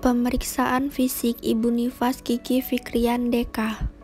Pemeriksaan fisik Ibu Nifas Kiki Fikrian Deka.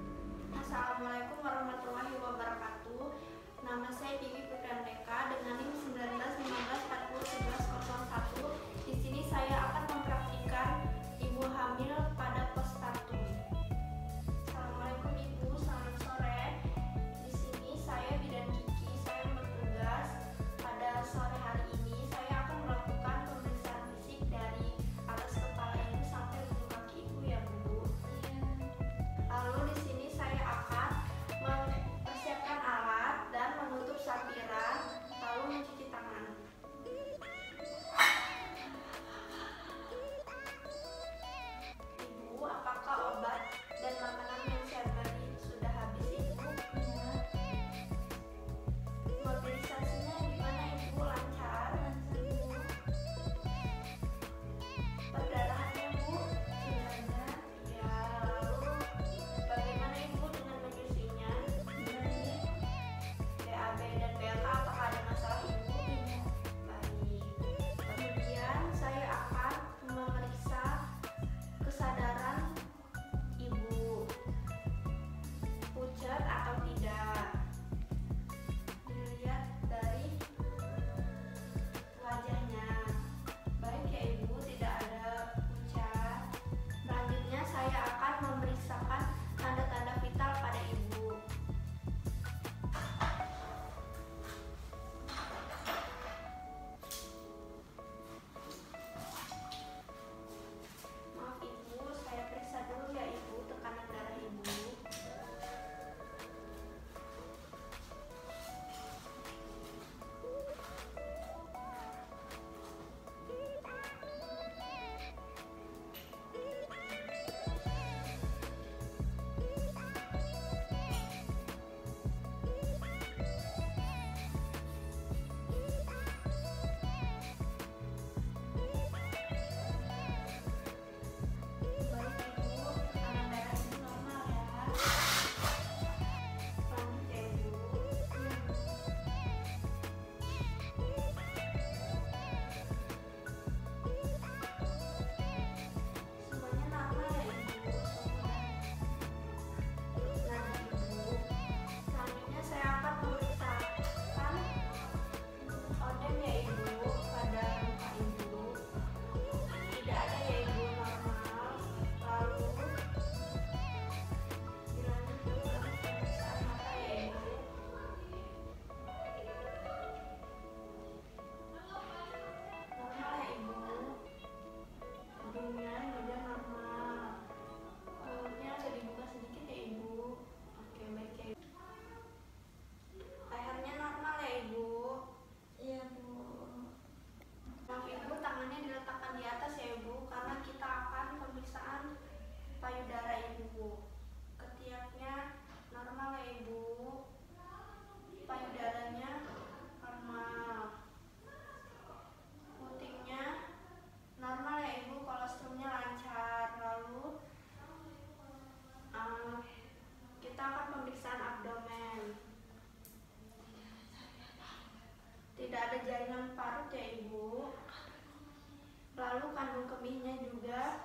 lebihnya juga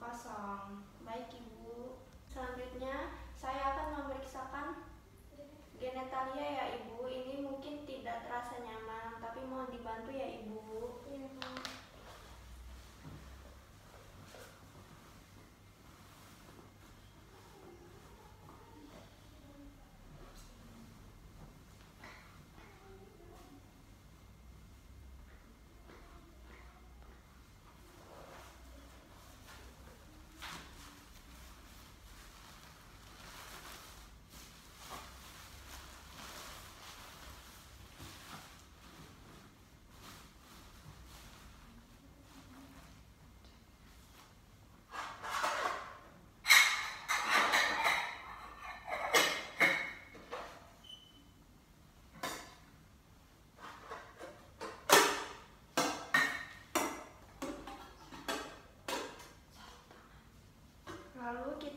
kosong. Baik Ibu. Selanjutnya, saya akan memeriksakan genitalia ya Ibu. Ini mungkin tidak terasa nyaman, tapi mohon dibantu ya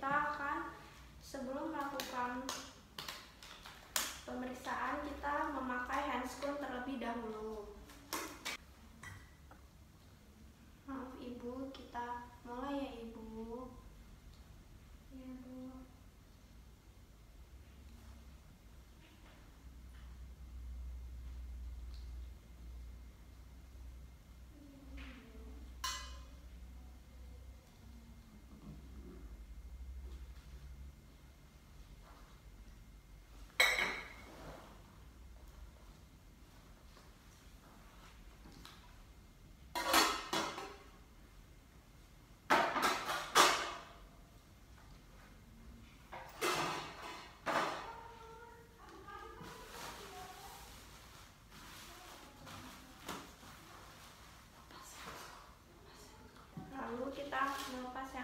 kita akan sebelum melakukan pemeriksaan kita memakai handscoon terlebih dahulu. 家